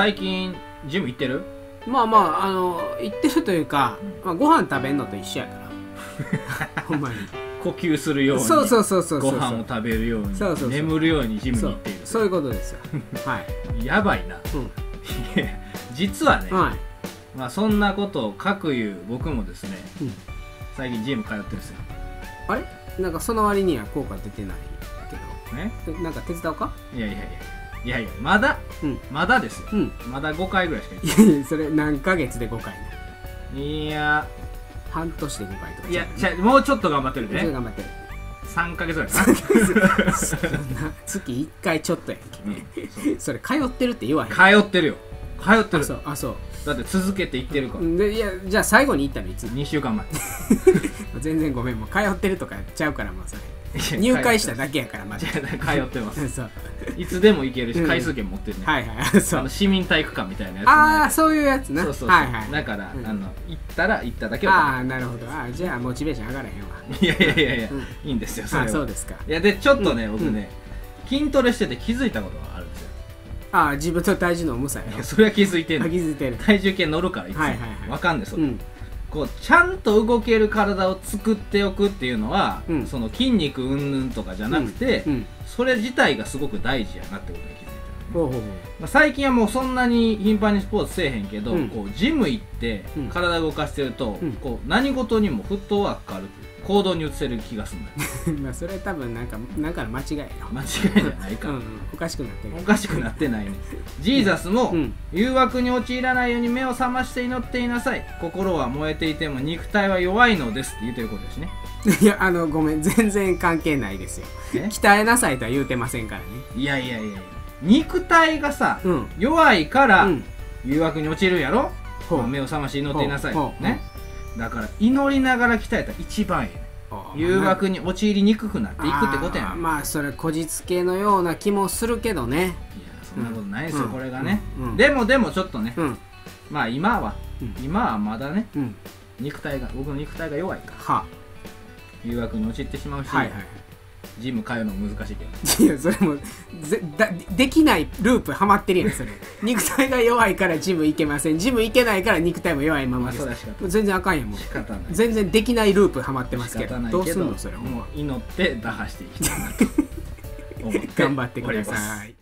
最近ジム行ってる？まあまああの行ってるというか、まあ、ご飯食べんのと一緒やから。ほんまに。呼吸するようにそうそうそうそうそうご飯を食べるようにそうそうそう。眠るようにジムに行っている。そういうことですよ。はい、やばいな。う実はね、ん、はい、まあ、そんなことを各言う僕もですねうん、最近ジム通ってるんですよ。あれ？なんかその割には効果出てないねけど。なんか手伝おうか？いやいやいやいやいやまだうん。まだですよ。うん。まだ5回ぐらいしかっやい。や それ何ヶ月で5回なてないいや半年で5回とかいやちゃうじゃもうちょっと頑張ってるそれね頑張ってる。3ヶ月ぐらいかな。そんな月1回ちょっとやんけ、それ通ってるって言わへん？通ってるよ。通ってあるそう。あそう。だって続けて行ってるから。でいやじゃあ最後に行ったのいつ？2週間前。全然ごめん。もう通ってるとかちゃうからもうそれ。いや入会しただけやからまだ。通ってます。そう いつでも行けるしうん。回数券持ってるね、はいはい。そう。あの市民体育館みたいなやつああそういうやつなそうそうそう、はいはいだから、うん。あの行ったら行っただけおあ金あなるほど。あーじゃあモチベーション上がらへんわ。いやいやいやいや、うん。いいんですよそれあはそうですか。いやでちょっとね、うん。僕ね、筋トレしてて気づいたことがあるんですよ。ああ自分と体重の重さやろ。いやそれは気づいてんあの気づいてる。体重計乗るからいつも、はいはいはい。わかんねえそれ、うんこうちゃんと動ける体を作っておくっていうのは、うん。その筋肉云々とかじゃなくて、うん。それ自体がすごく大事やなってことに気づいほうほう最近はもうそんなに頻繁にスポーツせえへんけど、うん。こうジム行ってうん。体動かしてると、うん。こう何事にもフットワーク変わる行動に移せる気がするんだよ。まあそれ多分なんかなんかの間違い間違いじゃないか、うんうん。おかしくなってる。おかしくなってないねジーザスも、うん。誘惑に陥らないように目を覚まして祈っていなさい。心は燃えていても肉体は弱いのですって言ってることですね。いやあのごめん。全然関係ないですよ。え？鍛えなさいとは言うてませんからね。いやいやいや肉体がさ、うん。弱いから、うん。誘惑に陥るんやろ？ほう。まあ目を覚まして祈っていなさい。ほう。ほう。ね。だから祈りながら鍛えたら一番ええねあ誘惑に陥りにくくなっていくってことやねん。いやあーまあそれこじつけのような気もするけどね。そんなことないですよ、うん。これがね、うん。うん。でもでもちょっとね、うん。まあ今は、うん。今はまだねうん。肉体が僕の肉体が弱いからは誘惑に陥ってしまうし、はいはいジム通うのも難しいけど いやそれもぜだできないループはまってるやんそれ。肉体が弱いからジム行けません。ジム行けないから肉体も弱いままです。まあそれは仕方全然あかんやんもう。仕方ない。全然できないループはまってます仕けどどう方ないけどすんのそれもう祈って打破していきたいなと思って 頑張ってください